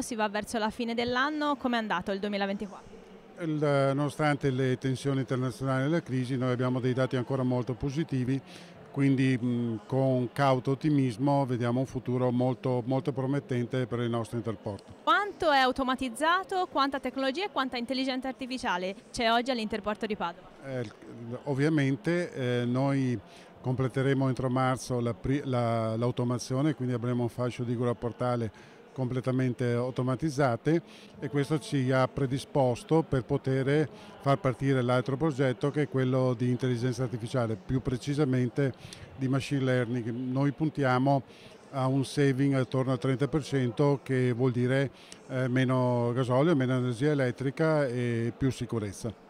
si va verso la fine dell'anno, come è andato il 2024? Il, nonostante le tensioni internazionali e la crisi, noi abbiamo dei dati ancora molto positivi, quindi mh, con cauto ottimismo vediamo un futuro molto, molto promettente per il nostro interporto. Quanto è automatizzato, quanta tecnologia e quanta intelligenza artificiale c'è oggi all'interporto di Padova? Eh, ovviamente eh, noi completeremo entro marzo l'automazione, la, quindi avremo un fascio di gura portale completamente automatizzate e questo ci ha predisposto per poter far partire l'altro progetto che è quello di intelligenza artificiale, più precisamente di machine learning. Noi puntiamo a un saving attorno al 30% che vuol dire eh, meno gasolio, meno energia elettrica e più sicurezza.